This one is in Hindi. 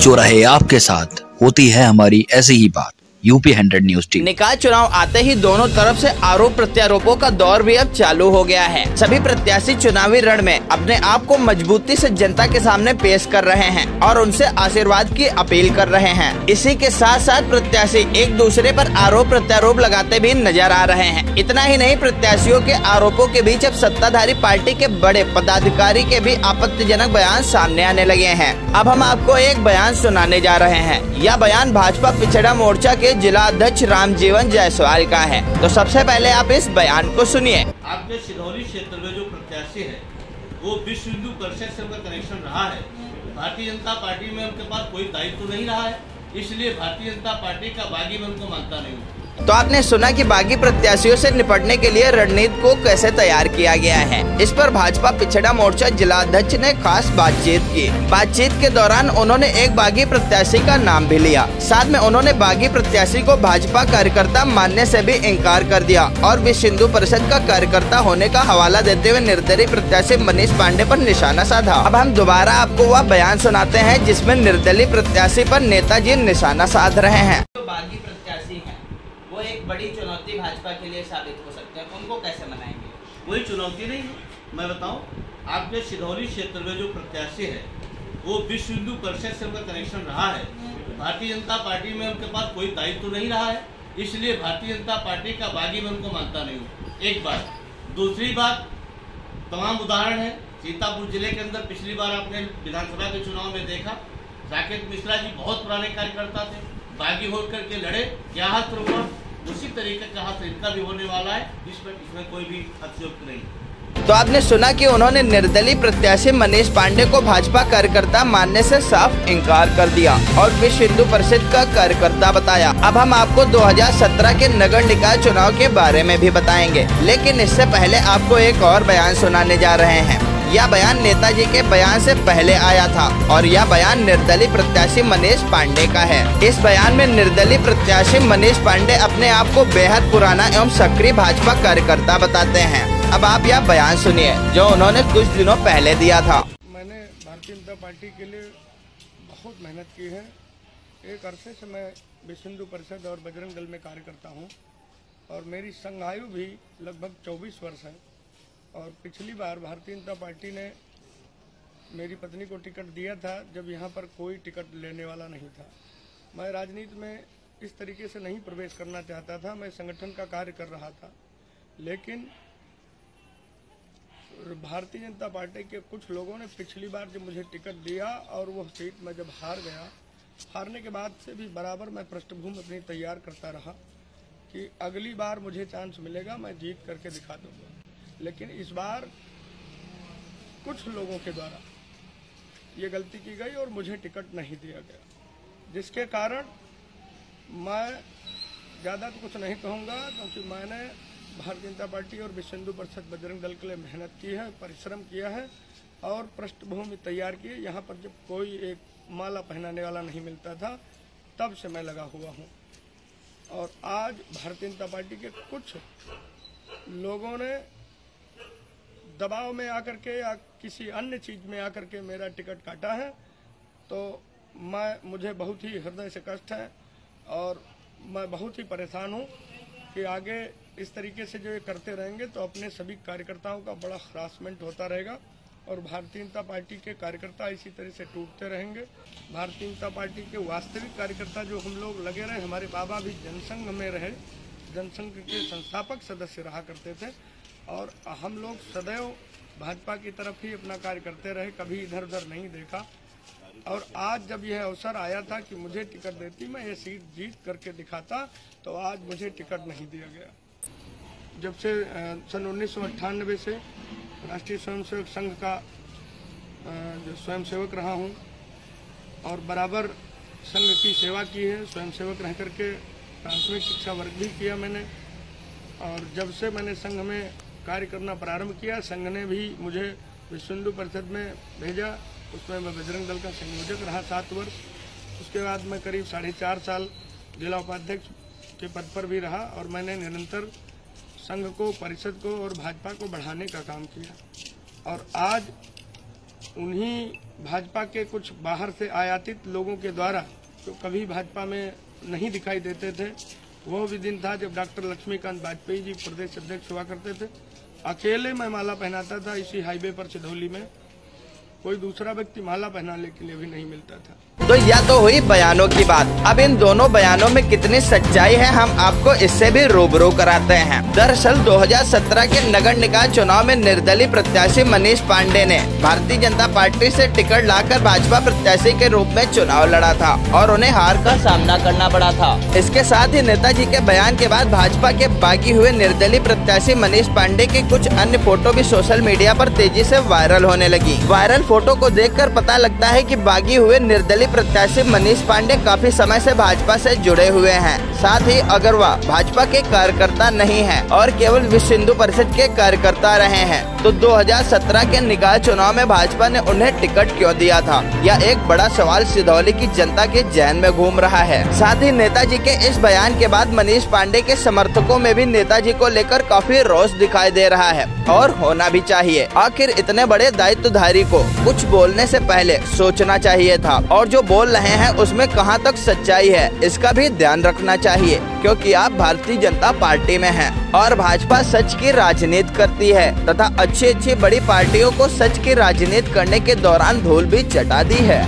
जो रहे आपके साथ होती है हमारी ऐसी ही बात। UP hundred news team. निकाय चुनाव आते ही दोनों तरफ़ से आरोप प्रत्यारोपों का दौर भी अब चालू हो गया है। सभी प्रत्याशी चुनावी रण में अपने आप को मजबूती से जनता के सामने पेश कर रहे हैं और उनसे आशीर्वाद की अपील कर रहे हैं। इसी के साथ साथ प्रत्याशी एक दूसरे पर आरोप प्रत्यारोप लगाते भी नज़र आ रहे हैं। इतना ही नहीं, प्रत्याशियों के आरोपों के बीच अब सत्ताधारी पार्टी के बड़े पदाधिकारी के भी आपत्तिजनक बयान सामने आने लगे हैं। अब हम आपको एक बयान सुनाने जा रहे हैं। यह बयान भाजपा पिछड़ा मोर्चा के जिला अध्यक्ष रामजीवन जायसवाल का है। तो सबसे पहले आप इस बयान को सुनिए। आपके सिधौली क्षेत्र में जो प्रत्याशी है, वो विश्व हिंदू परिषद से उनका कनेक्शन रहा है। भारतीय जनता पार्टी में उनके पास कोई दायित्व तो नहीं रहा है, इसलिए भारतीय जनता पार्टी का बागी में उनको मानता नहीं हूँ। तो आपने सुना कि बागी प्रत्याशियों से निपटने के लिए रणनीति को कैसे तैयार किया गया है? इस पर भाजपा पिछड़ा मोर्चा जिला अध्यक्ष ने खास बातचीत की। बातचीत के दौरान उन्होंने एक बागी प्रत्याशी का नाम भी लिया। साथ में उन्होंने बागी प्रत्याशी को भाजपा कार्यकर्ता मानने से भी इनकार कर दिया और विश्व हिंदू परिषद का कार्यकर्ता होने का हवाला देते हुए निर्दलीय प्रत्याशी मनीष पांडे आरोप निशाना साधा। अब हम दोबारा आपको वह बयान सुनाते हैं जिसमें निर्दलीय प्रत्याशी आरोप नेताजी निशाना साध रहे हैं जो बागी प्रत्याशी हैं वो एक बड़ी चुनौती भाजपा के लिए साबित हो सकते हैं, उनको कैसे मनाएँगे? कोई चुनौती नहीं है, मैं बताऊँ, आपके सिधौली क्षेत्र में जो प्रत्याशी है, वो विश्व हिंदू परिषद से उनका कनेक्शन रहा है। भारतीय जनता पार्टी में उनके पास कोई दायित्व तो नहीं रहा है, इसलिए भारतीय जनता पार्टी का बागी मैं उनको मानता नहीं हूँ। एक बात। दूसरी बात, तमाम उदाहरण है। सीतापुर ज़िले के अंदर पिछली बार आपने विधानसभा के चुनाव में देखा, राकेश मिश्रा जी बहुत पुराने कार्यकर्ता थे, बागी होकर के लड़े, क्या हाथ उसी तरीके का इनका भी होने वाला है इसमें इसमें कोई भी अतियुक्त नहीं। तो आपने सुना कि उन्होंने निर्दलीय प्रत्याशी मनीष पांडे को भाजपा कार्यकर्ता मानने से साफ़ इनकार कर दिया और विश्व हिंदू परिषद का कार्यकर्ता बताया। अब हम आपको 2017 के नगर निकाय चुनाव के बारे में भी बताएँगे। लेकिन इससे पहले आपको एक और बयान सुनाने जा रहे हैं। यह बयान नेताजी के बयान से पहले आया था और यह बयान निर्दलीय प्रत्याशी मनीष पांडे का है। इस बयान में निर्दलीय प्रत्याशी मनीष पांडे अपने आप को बेहद पुराना एवं सक्रिय भाजपा कार्यकर्ता बताते हैं। अब आप यह बयान सुनिए, जो उन्होंने कुछ दिनों पहले दिया था। मैंने भारतीय जनता पार्टी के लिए बहुत मेहनत की है। एक अरसे से मैं विश्व हिंदू परिषद और बजरंग दल में कार्य करता हूँ और मेरी संघायु भी लगभग 24 वर्ष है। और पिछली बार भारतीय जनता पार्टी ने मेरी पत्नी को टिकट दिया था, जब यहाँ पर कोई टिकट लेने वाला नहीं था। मैं राजनीति में इस तरीके से नहीं प्रवेश करना चाहता था, मैं संगठन का कार्य कर रहा था। लेकिन भारतीय जनता पार्टी के कुछ लोगों ने पिछली बार जब मुझे टिकट दिया और वह सीट मैं जब हार गया, हारने के बाद से भी बराबर मैं पृष्ठभूमि अपनी तैयार करता रहा कि अगली बार मुझे चांस मिलेगा, मैं जीत करके दिखा दूँगा। लेकिन इस बार कुछ लोगों के द्वारा ये गलती की गई और मुझे टिकट नहीं दिया गया, जिसके कारण मैं ज़्यादा तो कुछ नहीं कहूँगा, क्योंकि मैंने भारतीय जनता पार्टी और विश्व हिंदू परिषद बजरंग दल के लिए मेहनत की है, परिश्रम किया है और पृष्ठभूमि तैयार की है। यहाँ पर जब कोई एक माला पहनाने वाला नहीं मिलता था, तब से मैं लगा हुआ हूँ। और आज भारतीय जनता पार्टी के कुछ लोगों ने दबाव में आकर के या किसी अन्य चीज़ में आकर के मेरा टिकट काटा है तो मैं, मुझे बहुत ही हृदय से कष्ट है और मैं बहुत ही परेशान हूँ कि आगे इस तरीके से जो ये करते रहेंगे तो अपने सभी कार्यकर्ताओं का बड़ा हरासमेंट होता रहेगा और भारतीय जनता पार्टी के कार्यकर्ता इसी तरह से टूटते रहेंगे। भारतीय जनता पार्टी के वास्तविक कार्यकर्ता जो हम लोग लगे रहे, हमारे बाबा भी जनसंघ में रहे, जनसंघ के संस्थापक सदस्य रहा करते थे और हम लोग सदैव भाजपा की तरफ़ ही अपना कार्य करते रहे, कभी इधर उधर नहीं देखा। और आज जब यह अवसर आया था कि मुझे टिकट देती, मैं ये सीट जीत करके दिखाता तो आज मुझे टिकट नहीं दिया गया। जब से सन उन्नीस सौ अट्ठानबे से राष्ट्रीय स्वयंसेवक संघ का जो स्वयंसेवक रहा हूँ, और बराबर संघ की सेवा की है, स्वयंसेवक रह करके प्राथमिक शिक्षा वर्ग भी किया मैंने, और जब से मैंने संघ में कार्य करना प्रारंभ किया, संघ ने भी मुझे विश्व हिंदू परिषद में भेजा। उसमें मैं बजरंग दल का संयोजक रहा सात वर्ष। उसके बाद मैं करीब साढ़े चार साल जिला उपाध्यक्ष के पद पर भी रहा और मैंने निरंतर संघ को, परिषद को और भाजपा को बढ़ाने का काम किया। और आज उन्हीं भाजपा के कुछ बाहर से आयातित लोगों के द्वारा, जो कभी भाजपा में नहीं दिखाई देते थे वह भी दिन था जब डॉक्टर लक्ष्मीकांत वाजपेयी जी प्रदेश अध्यक्ष हुआ करते थे। अकेले मैं माला पहनाता था इसी हाईवे पर चढ़ौली में। कोई दूसरा व्यक्ति माला पहनाने के लिए भी नहीं मिलता था। तो यह तो हुई बयानों की बात। अब इन दोनों बयानों में कितनी सच्चाई है, हम आपको इससे भी रूबरू कराते हैं। दरअसल 2017 के नगर निकाय चुनाव में निर्दलीय प्रत्याशी मनीष पांडे ने भारतीय जनता पार्टी से टिकट लाकर भाजपा प्रत्याशी के रूप में चुनाव लड़ा था और उन्हें हार का सामना करना पड़ा था। इसके साथ ही नेताजी के बयान के बाद भाजपा के बागी हुए निर्दलीय प्रत्याशी मनीष पांडे की कुछ अन्य फ़ोटो भी सोशल मीडिया पर तेज़ी से वायरल होने लगी। वायरल फ़ोटो को देखकर पता लगता है कि बागी हुए निर्दलीय प्रत्याशी मनीष पांडे काफ़ी समय से भाजपा से जुड़े हुए हैं। साथ ही अगर वह भाजपा के कार्यकर्ता नहीं है और केवल विश्व हिंदू परिषद के कार्यकर्ता रहे हैं। तो 2017 के निकाय चुनाव में भाजपा ने उन्हें टिकट क्यों दिया था? यह एक बड़ा सवाल सिधौली की जनता के जहन में घूम रहा है। साथ ही नेताजी के इस बयान के बाद मनीष पांडे के समर्थकों में भी नेताजी को लेकर काफ़ी रोष दिखाई दे रहा है और होना भी चाहिए। आखिर इतने बड़े दायित्वधारी को कुछ बोलने से पहले सोचना चाहिए था। और जो बोल रहे हैं, उसमें कहाँ तक सच्चाई है, इसका भी ध्यान रखना चाहिए, क्योंकि आप भारतीय जनता पार्टी में हैं और भाजपा सच की राजनीति करती है, तथा अच्छी अच्छी बड़ी पार्टियों को सच की राजनीति करने के दौरान धूल भी चटा दी है।